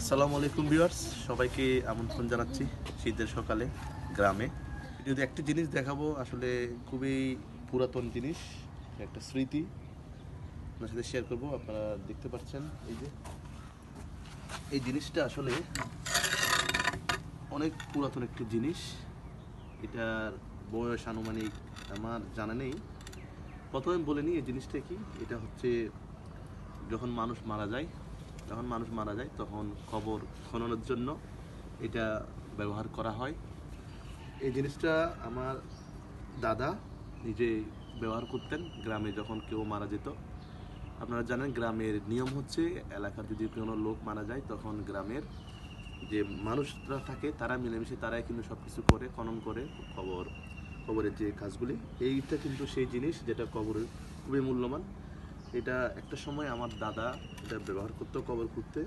আসসালামু আলাইকুম ভিউয়ার্স, সবাইকে আমন্ত্রণ জানাচ্ছি শীতের সকালে গ্রামে। যদি একটি জিনিস দেখাবো, আসলে খুবই পুরাতন জিনিস একটা স্মৃতি। আপনার সাথে শেয়ার করব, আপনারা দেখতে পাচ্ছেন, এই যে। এই জিনিসটা আসলে অনেক পুরাতন একটি জিনিস। এটার বয়স আনুমানিক আমার জানা নেই। প্রথমে বলে নিই, এই জিনিসটা কি? এটা হচ্ছে যখন মানুষ মারা যায় যখন মানুষ মারা যায়, তখন কবর খননের জন্য এটা ব্যবহার করা হয়। এই জিনিসটা আমার দাদা নিজে ব্যবহার করতেন গ্রামে যখন কেউ মারা যেত। আপনারা জানেন, গ্রামের নিয়ম হচ্ছে, এলাকার যদি কোনো লোক মারা যায়, তখন গ্রামের যে মানুষরা থাকে, তারা মিলেমিশে, তারাই কিন্তু সব কিছু করে, খনন করে কবর, কবরের যে কাজগুলি। এইটা কিন্তু সেই জিনিস যেটা কবরের খুবই মূল্যবান। এটা একটা সময় আমার দাদা এটা ব্যবহার করতো কবর করতে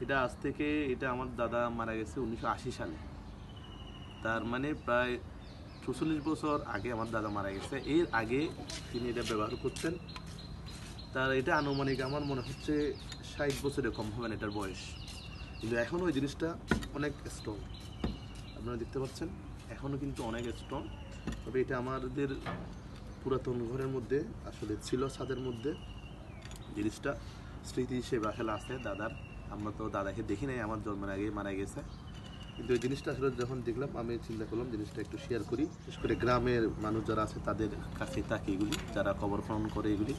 এটা আজ থেকে এটা আমার দাদা মারা গেছে উনিশশো আশি সালে। তার মানে প্রায় চৌচল্লিশ বছর আগে আমার দাদা মারা গেছে। এর আগে তিনি এটা ব্যবহার করতেন। তার এটা আনুমানিক আমার মনে হচ্ছে ষাট বছরের কম হবে না এটার বয়স। কিন্তু এখনও ওই জিনিসটা অনেক স্ট্রং আপনারা দেখতে পাচ্ছেন এখনও কিন্তু অনেক স্ট্রং তবে এটা আমাদের পুরাতন ঘরের মধ্যে, আসলে ছিল ছাদের মধ্যে। জিনিসটা। স্মৃতি হিসেবে আসলে আছে দাদার। আমরা তো দাদাকে দেখি নাই, আমার জন্মের আগে, মারা গেছে। কিন্তু ওই জিনিসটা আসলে যখন দেখলাম, আমি চিন্তা করলাম, জিনিসটা একটু শেয়ার করি। বিশেষ করে গ্রামের মানুষ যারা আছে, তাদের কাছে থাকে এগুলি, যারা কবর খনন করে এগুলি।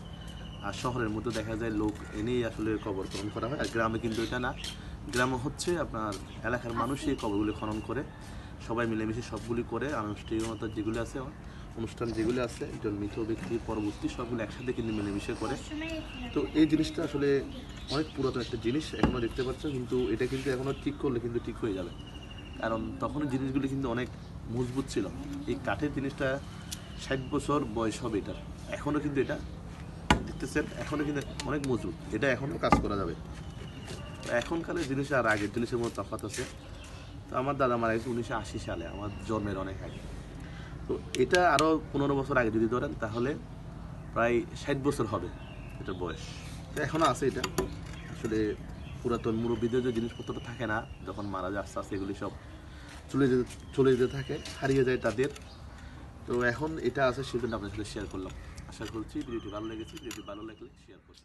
আর শহরের মধ্যে দেখা যায়, লোক এনেই আসলে কবর খনন করা হয়। আর গ্রামে কিন্তু এটা না। গ্রামে হচ্ছে আপনার এলাকার মানুষই কবরগুলি খনন করে। সবাই মিলেমিশে সবগুলি করে, আনুষ্ঠানিকতা যেগুলি আছে অনুষ্ঠান যেগুলো আছে, একজন মৃত ব্যক্তি পরবর্তী সবগুলো একসাথে কিন্তু মিলেমিশে করে। তো এই জিনিসটা আসলে অনেক পুরাতন একটা জিনিস এখনও দেখতে পাচ্ছ কিন্তু এটা কিন্তু এখনও ঠিক করলে কিন্তু ঠিক হয়ে যাবে। কারণ তখন জিনিসগুলি কিন্তু অনেক মজবুত ছিল। এই কাঠের জিনিসটা ষাট বছর বয়স হবে এটার। এখনও কিন্তু এটা দেখতেছেন এখনও কিন্তু অনেক মজবুত। এটা এখনও কাজ করা যাবে। তো এখনকারের জিনিস আর আগের জিনিসের মধ্যে তফাৎ আছে। তো আমার দাদা মারা গেছে উনিশশো আশি সালে, আমার জন্মের অনেক আগে। তো এটা আরও পনেরো বছর আগে যদি ধরেন, তাহলে প্রায় ষাট বছর হবে এটার বয়স। তো এখনও আছে এটা। আসলে পুরাতন মুরব্বীদের যে জিনিসপত্র থাকে না, যখন মারা যায় আস্তে আস্তে এগুলি সব চলে যেতে চলে যেতে থাকে, হারিয়ে যায় তাদের। তো এখন এটা আছে, সেজন্য আপনার সাথে শেয়ার করলাম। আশা করছি ভিডিওটি ভালো লেগেছে। ভিডিওটি ভালো লাগলে শেয়ার করুন